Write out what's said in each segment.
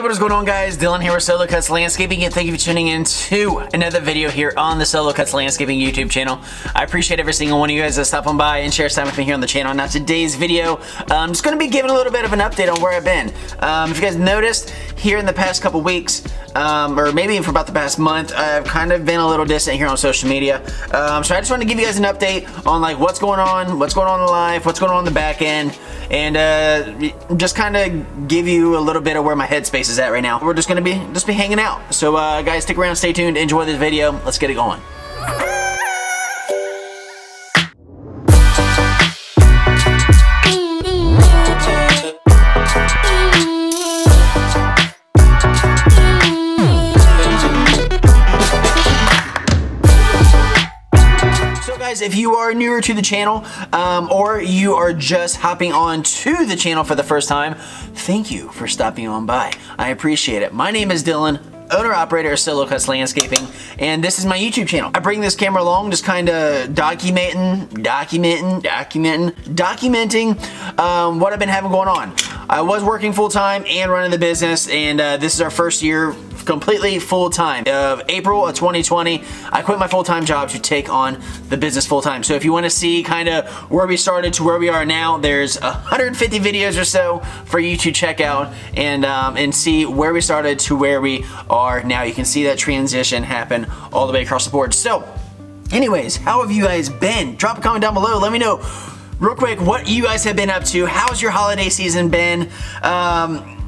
Hey, what is going on guys? Dylan here with Solo Cuts Landscaping and thank you for tuning in to another video here on the Solo Cuts Landscaping YouTube channel. I appreciate every single one of you guys that stop on by and share time with me here on the channel. Now today's video, I'm um, just going to be giving a little bit of an update on where I've been. Um, if you guys noticed, here in the past couple weeks, um, or maybe even for about the past month, I've kind of been a little distant here on social media. Um, so I just wanted to give you guys an update on like what's going on, what's going on in life, what's going on in the back end, and uh, just kind of give you a little bit of where my headspace is at right now. We're just gonna be just be hanging out. So uh, guys, stick around, stay tuned, enjoy this video. Let's get it going. So, guys, if you are newer to the channel um, or you are just hopping on to the channel for the first time, thank you for stopping on by. I appreciate it. My name is Dylan, owner-operator of Solo Cuts Landscaping, and this is my YouTube channel. I bring this camera along just kind of documenting, documenting, documenting, documenting um, what I've been having going on. I was working full-time and running the business, and uh, this is our first year completely full-time. Of April of 2020, I quit my full-time job to take on the business full-time. So if you want to see kind of where we started to where we are now, there's 150 videos or so for you to check out and, um, and see where we started to where we are now. You can see that transition happen all the way across the board. So anyways, how have you guys been? Drop a comment down below. Let me know real quick what you guys have been up to. How's your holiday season been? Um,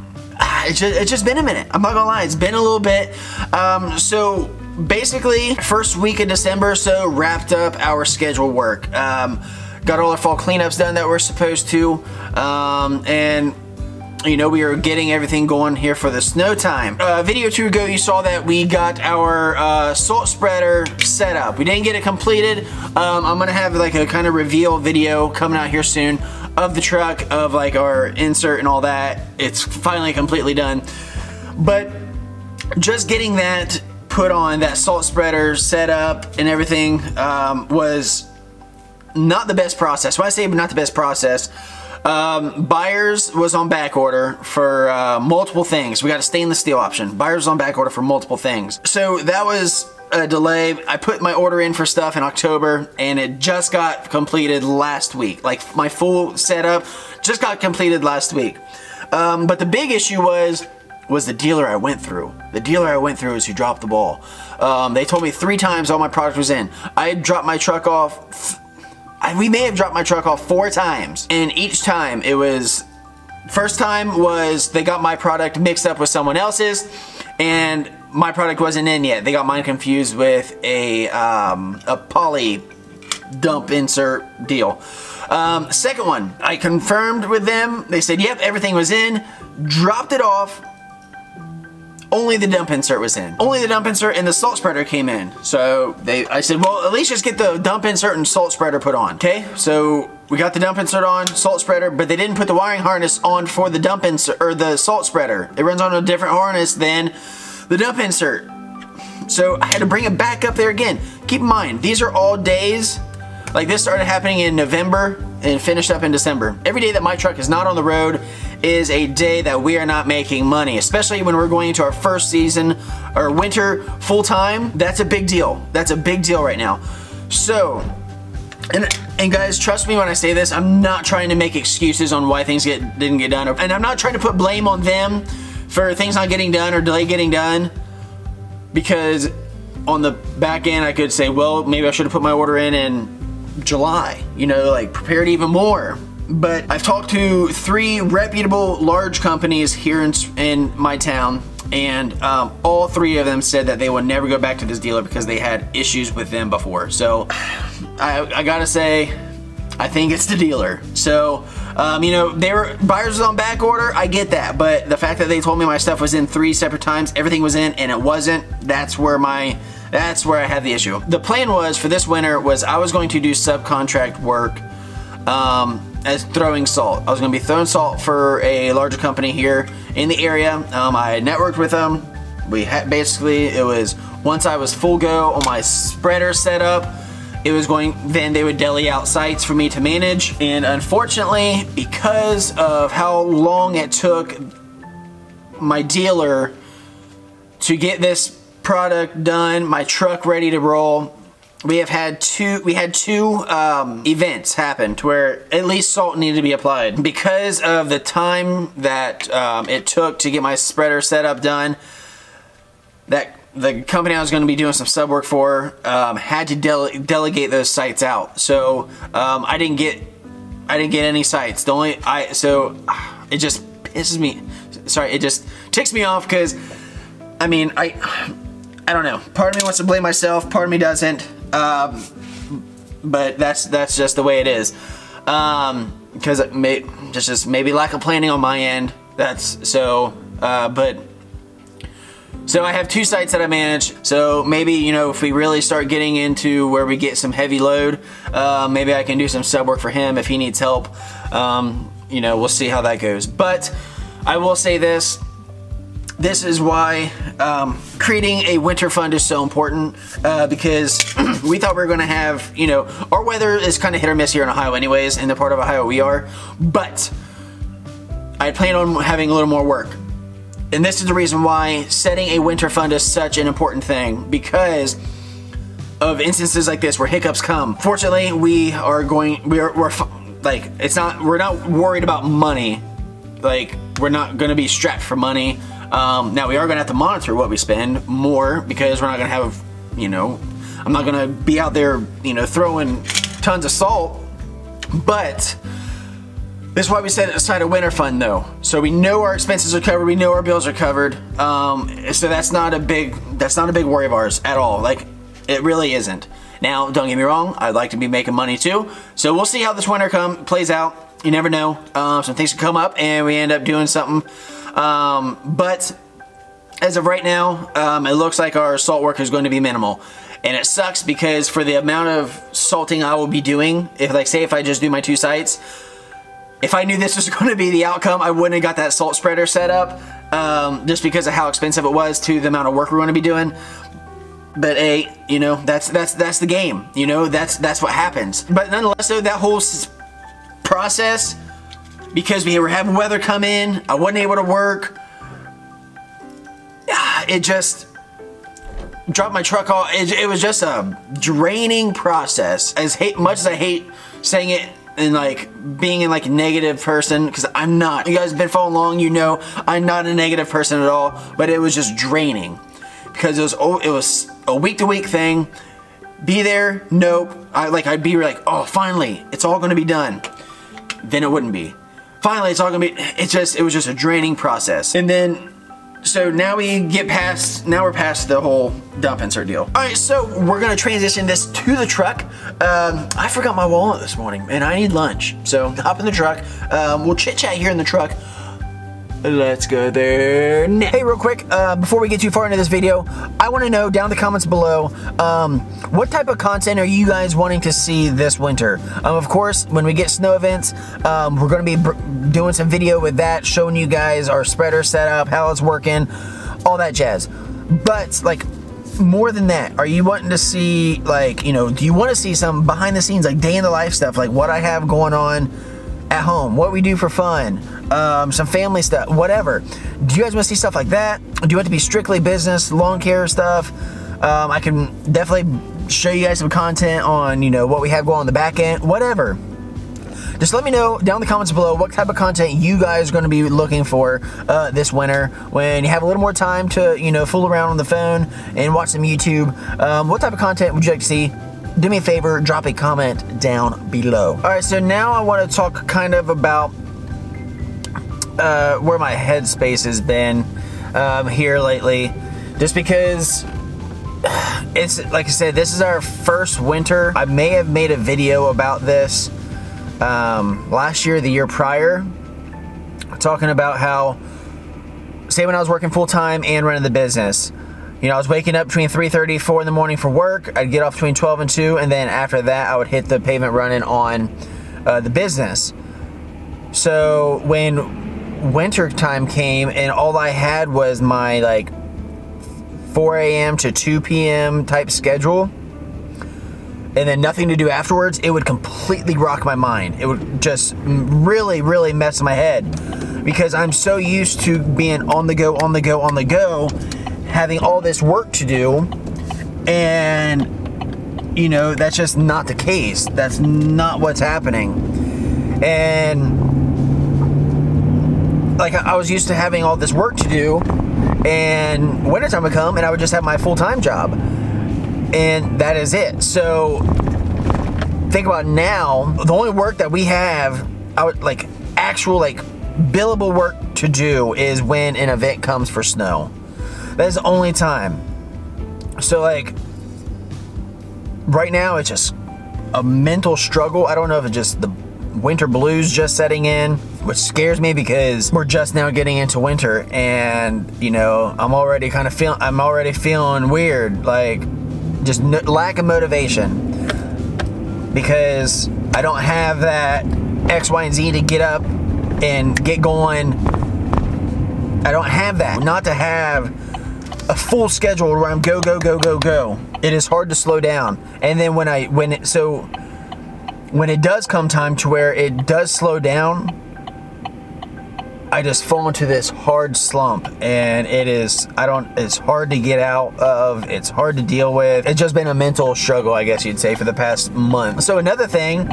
it's just, it's just been a minute. I'm not gonna lie, it's been a little bit. Um, so basically, first week of December so wrapped up our schedule work. Um, got all our fall cleanups done that we're supposed to, um, and you know, we are getting everything going here for the snow time. Uh, video two ago, you saw that we got our uh, salt spreader set up. We didn't get it completed. Um, I'm gonna have like a kind of reveal video coming out here soon of the truck, of like our insert and all that. It's finally completely done. But just getting that put on, that salt spreader set up and everything um, was not the best process. When I say not the best process, um, Buyers was on back order for uh, multiple things. We got a stainless steel option. Buyers on back order for multiple things. So that was a delay. I put my order in for stuff in October and it just got completed last week. Like my full setup just got completed last week. Um, but the big issue was was the dealer I went through. The dealer I went through is who dropped the ball. Um, they told me three times all my product was in. I dropped my truck off. I, we may have dropped my truck off four times, and each time it was. First time was they got my product mixed up with someone else's, and my product wasn't in yet. They got mine confused with a, um, a poly dump insert deal. Um, second one, I confirmed with them. They said, yep, everything was in. Dropped it off. Only the dump insert was in. Only the dump insert and the salt spreader came in. So they, I said, well, at least just get the dump insert and salt spreader put on. Okay, so we got the dump insert on, salt spreader, but they didn't put the wiring harness on for the dump insert, or the salt spreader. It runs on a different harness than the dump insert. So I had to bring it back up there again. Keep in mind, these are all days, like this started happening in November and finished up in December. Every day that my truck is not on the road is a day that we are not making money, especially when we're going into our first season or winter full time. That's a big deal. That's a big deal right now. So, and and guys, trust me when I say this, I'm not trying to make excuses on why things get didn't get done. And I'm not trying to put blame on them for things not getting done or delay getting done because on the back end I could say, well, maybe I should have put my order in in July, you know, like prepared even more. But I've talked to three reputable large companies here in, in my town and um, all three of them said that they would never go back to this dealer because they had issues with them before. So I, I gotta say, I think it's the dealer. So um, you know, they were buyers was on back order. I get that, but the fact that they told me my stuff was in three separate times, everything was in, and it wasn't. That's where my that's where I had the issue. The plan was for this winter was I was going to do subcontract work um, as throwing salt. I was going to be throwing salt for a larger company here in the area. Um, I networked with them. We had basically it was once I was full go on my spreader setup it was going, then they would deli out sites for me to manage. And unfortunately, because of how long it took my dealer to get this product done, my truck ready to roll. We have had two, we had two um, events happen to where at least salt needed to be applied. Because of the time that um, it took to get my spreader setup done, that the company I was going to be doing some sub work for um, had to dele delegate those sites out. So um, I didn't get I didn't get any sites. The only I so it just pisses me. Sorry, it just ticks me off because I mean I I don't know. Part of me wants to blame myself. Part of me doesn't. Um, but that's that's just the way it is. Um, because it may just just maybe lack of planning on my end. That's so. Uh, but so I have two sites that I manage. So maybe, you know, if we really start getting into where we get some heavy load, uh, maybe I can do some sub work for him if he needs help. Um, you know, we'll see how that goes. But I will say this, this is why um, creating a winter fund is so important uh, because we thought we were going to have, you know, our weather is kind of hit or miss here in Ohio anyways, in the part of Ohio we are, but I plan on having a little more work. And this is the reason why setting a winter fund is such an important thing because of instances like this where hiccups come. Fortunately, we are going, we are, we're, like, it's not, we're not worried about money. Like, we're not gonna be strapped for money. Um, now, we are gonna have to monitor what we spend more because we're not gonna have, you know, I'm not gonna be out there, you know, throwing tons of salt, but this is why we set aside a winter fund though. So we know our expenses are covered, we know our bills are covered. Um, so that's not a big that's not a big worry of ours at all. Like it really isn't. Now, don't get me wrong, I'd like to be making money too. So we'll see how this winter come plays out. You never know. Um, some things can come up and we end up doing something. Um, but as of right now, um, it looks like our salt work is going to be minimal. And it sucks because for the amount of salting I will be doing, if like say if I just do my two sites, if I knew this was going to be the outcome, I wouldn't have got that salt spreader set up um, just because of how expensive it was to the amount of work we're going to be doing. But hey, you know, that's that's that's the game. You know, that's that's what happens. But nonetheless, though, that whole process, because we were having weather come in, I wasn't able to work. It just dropped my truck off. It, it was just a draining process. As hate, much as I hate saying it and like being in like a negative person because I'm not. You guys have been following along, you know I'm not a negative person at all, but it was just draining because it was oh, it was a week to week thing. Be there, nope. I like I'd be like, oh, finally, it's all gonna be done. Then it wouldn't be. Finally, it's all gonna be. It's just it was just a draining process, and then so now we get past, now we're past the whole dump insert deal. All right, so we're gonna transition this to the truck. Um, I forgot my wallet this morning and I need lunch. So hop in the truck. Um, we'll chit chat here in the truck. Let's go there. Hey, real quick, uh, before we get too far into this video, I want to know down in the comments below, um, what type of content are you guys wanting to see this winter? Um, of course, when we get snow events, um, we're going to be doing some video with that, showing you guys our spreader setup, how it's working, all that jazz. But, like, more than that, are you wanting to see, like, you know, do you want to see some behind the scenes, like day in the life stuff, like what I have going on at home, what we do for fun, um, some family stuff, whatever. Do you guys want to see stuff like that? Do you want to be strictly business, lawn care stuff? Um, I can definitely show you guys some content on, you know, what we have going on the back end, whatever. Just let me know down in the comments below what type of content you guys are going to be looking for uh, this winter when you have a little more time to, you know, fool around on the phone and watch some YouTube. Um, what type of content would you like to see? do me a favor, drop a comment down below. All right, so now I want to talk kind of about uh, where my headspace has been um, here lately, just because it's like I said, this is our first winter. I may have made a video about this um, last year, the year prior, talking about how, say, when I was working full time and running the business. You know, I was waking up between 3.30 4 in the morning for work. I'd get off between 12 and 2, and then after that, I would hit the pavement running on uh, the business. So when winter time came and all I had was my like 4 a.m. to 2 p.m. type schedule and then nothing to do afterwards, it would completely rock my mind. It would just really, really mess my head. because I'm so used to being on the go, on the go, on the go, having all this work to do, and you know, that's just not the case. That's not what's happening. And like I was used to having all this work to do, and wintertime would come and I would just have my full-time job. And that is it. So think about now, the only work that we have, like actual like billable work to do is when an event comes for snow. That is the only time. So like right now it's just a mental struggle. I don't know if it's just the winter blues just setting in, which scares me because we're just now getting into winter and you know, I'm already kind of feeling I'm already feeling weird, like just lack of motivation because I don't have that X, Y, and Z to get up and get going. I don't have that. Not to have a full schedule where I'm go, go, go, go, go. It is hard to slow down. And then when I, when it, so when it does come time to where it does slow down, I just fall into this hard slump and it is, I don't, it's hard to get out of, it's hard to deal with. It's just been a mental struggle, I guess you'd say, for the past month. So another thing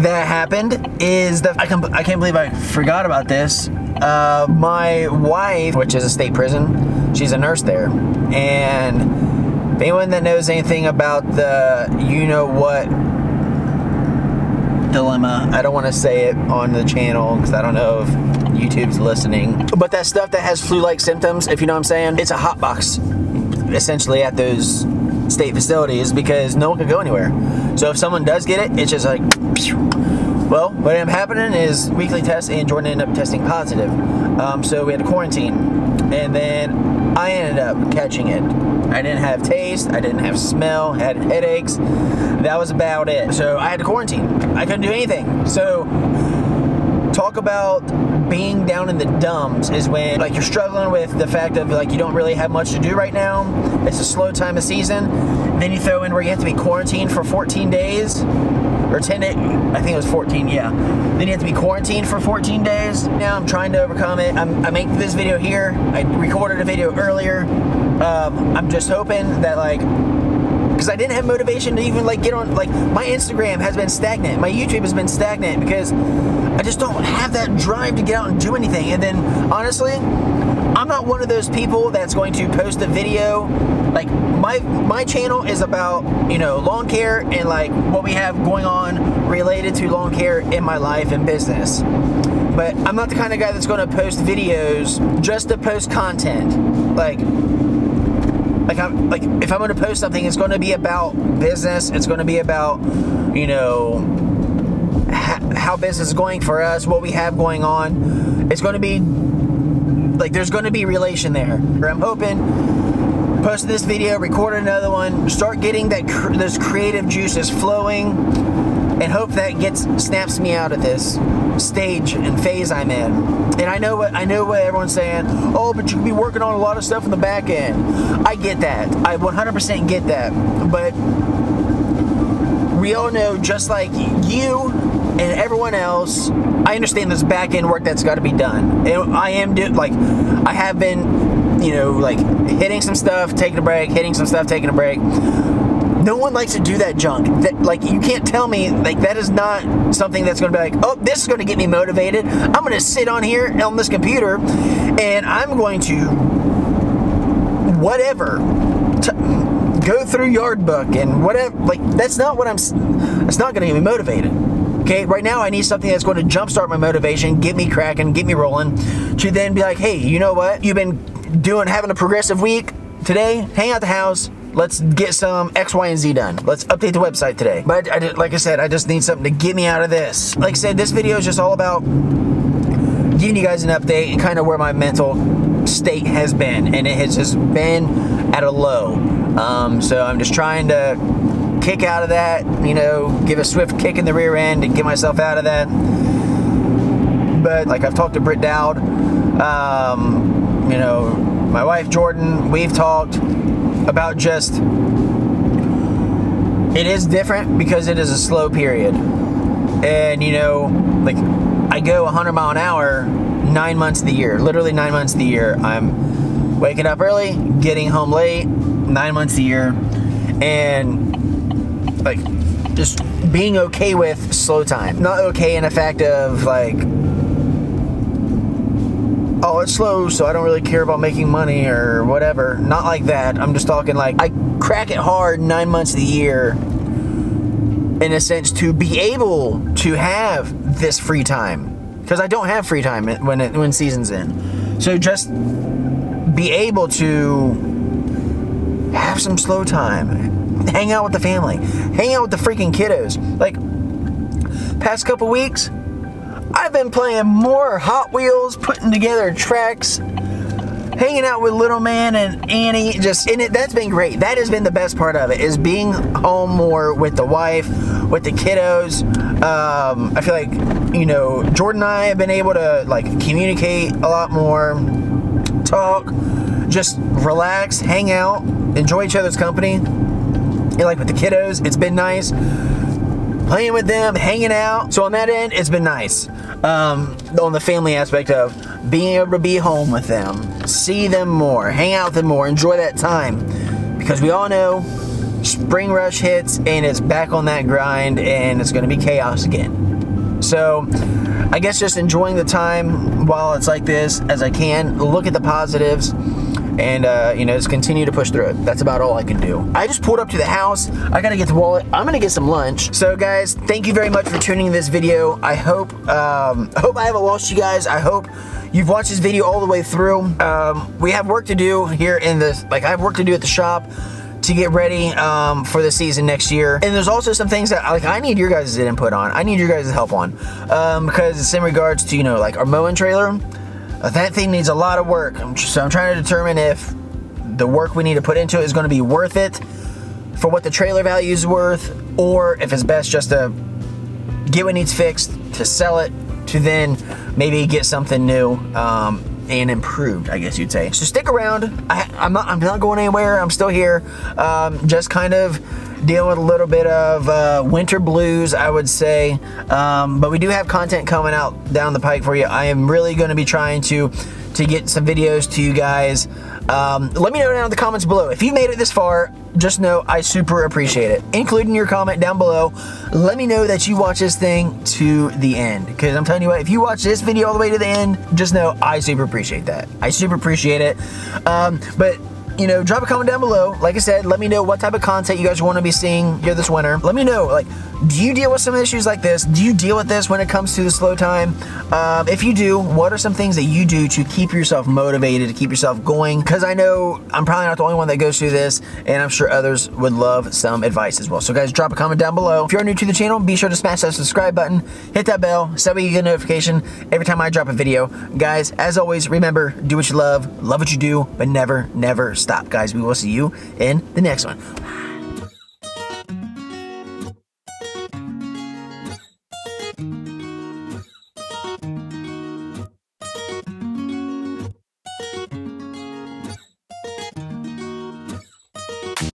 that happened is that I, can, I can't believe I forgot about this. Uh, my wife, which is a state prison, she's a nurse there. And anyone that knows anything about the you know what dilemma, I don't want to say it on the channel because I don't know if YouTube's listening. But that stuff that has flu-like symptoms, if you know what I'm saying, it's a hot box essentially at those state facilities because no one can go anywhere. So if someone does get it, it's just like, well, what ended up happening is weekly tests and Jordan ended up testing positive. Um, so we had to quarantine. And then I ended up catching it. I didn't have taste, I didn't have smell, had headaches. That was about it. So I had to quarantine. I couldn't do anything. So talk about being down in the dumps is when like you're struggling with the fact of like you don't really have much to do right now. It's a slow time of season. Then you throw in where you have to be quarantined for 14 days or 10 days. I think it was 14, yeah. Then you have to be quarantined for 14 days. Now I'm trying to overcome it. I'm, I make this video here. I recorded a video earlier. Um, I'm just hoping that like because I didn't have motivation to even like get on like my Instagram has been stagnant my YouTube has been stagnant because I just don't have that drive to get out and do anything and then honestly I'm not one of those people that's going to post a video like my my channel is about you know lawn care and like what we have going on related to lawn care in my life and business but I'm not the kind of guy that's going to post videos just to post content like like I'm like if I'm going to post something, it's going to be about business. It's going to be about you know how business is going for us, what we have going on. It's going to be like there's going to be relation there. I'm hoping post this video, record another one, start getting that cr those creative juices flowing and hope that gets snaps me out of this stage and phase I'm in. And I know what I know what everyone's saying. Oh, but you can be working on a lot of stuff in the back end. I get that. I 100% get that. But we all know, just like you and everyone else, I understand this back end work that's got to be done. And I am do like I have been, you know, like hitting some stuff, taking a break, hitting some stuff, taking a break no one likes to do that junk. That like you can't tell me like that is not something that's going to be like, oh, this is going to get me motivated. I'm going to sit on here on this computer, and I'm going to whatever. go through Yardbook and whatever like that's not what I'm it's not gonna get me motivated okay right now I need something that's going to jumpstart my motivation get me cracking get me rolling to then be like hey you know what you've been doing having a progressive week today hang out the house let's get some X, Y, and Z done. Let's update the website today. But I, like I said, I just need something to get me out of this. Like I said, this video is just all about giving you guys an update and kind of where my mental state has been. And it has just been at a low. Um, so I'm just trying to kick out of that, you know, give a swift kick in the rear end and get myself out of that. But like I've talked to Britt Dowd, um, you know, my wife Jordan, we've talked about just it is different because it is a slow period. And you know, like I go 100 mile an hour nine months of the year. Literally nine months of the year. I'm waking up early, getting home late, nine months the year, and like just being okay with slow time. Not okay in the fact of like, oh, it's slow, so I don't really care about making money or whatever. Not like that. I'm just talking like I crack it hard nine months of the year in a sense to be able to have this free time because I don't have free time when it, when season's in. So just be able to have some slow time, hang out with the family, hang out with the freaking kiddos. Like past couple weeks, I've been playing more Hot Wheels, putting together tracks, hanging out with little man and Annie. Just in it, that's been great. That has been the best part of it is being home more with the wife, with the kiddos. Um, I feel like you know Jordan and I have been able to like communicate a lot more, talk, just relax, hang out, enjoy each other's company. And like with the kiddos, it's been nice playing with them, hanging out. So on that end, it's been nice. Um, on the family aspect of being able to be home with them, see them more, hang out with them more, enjoy that time. Because we all know spring rush hits and it's back on that grind and it's going to be chaos again. So I guess just enjoying the time while it's like this as I can, look at the positives, and uh, you know just continue to push through it. That's about all I can do. I just pulled up to the house. I gotta get the wallet. I'm gonna get some lunch. So guys thank you very much for tuning in this video. I hope um, I hope I haven't lost you guys. I hope you've watched this video all the way through. Um, we have work to do here in the like I have work to do at the shop to get ready um, for the season next year. And there's also some things that like I need your guys' input on. I need your guys' help on. Um, because it's in regards to you know like our mowing trailer. Uh, that thing needs a lot of work. So I'm trying to determine if the work we need to put into it is going to be worth it for what the trailer value is worth, or if it's best just to get what needs fixed, to sell it, to then maybe get something new. Um, and improved, I guess you'd say. So stick around. I, am not. I'm not going anywhere. I'm still here. Um, just kind of dealing with a little bit of uh, winter blues, I would say. Um, but we do have content coming out down the pike for you. I am really going to be trying to to get some videos to you guys. Um, let me know down in the comments below. If you made it this far, just know I super appreciate it. Including your comment down below. Let me know that you watch this thing to the end. Because I'm telling you what, if you watch this video all the way to the end, just know I super appreciate that. I super appreciate it. Um, but you know, drop a comment down below. Like I said, let me know what type of content you guys want to be seeing here this winter. Let me know, like, do you deal with some issues like this? Do you deal with this when it comes to the slow time? Um, if you do, what are some things that you do to keep yourself motivated, to keep yourself going? Because I know I'm probably not the only one that goes through this, and I'm sure others would love some advice as well. So guys, drop a comment down below. If you're new to the channel, be sure to smash that subscribe button, hit that bell, so that way you get a notification every time I drop a video. Guys, as always, remember, do what you love, love what you do, but never, never stop. Guys, we will see you in the next one.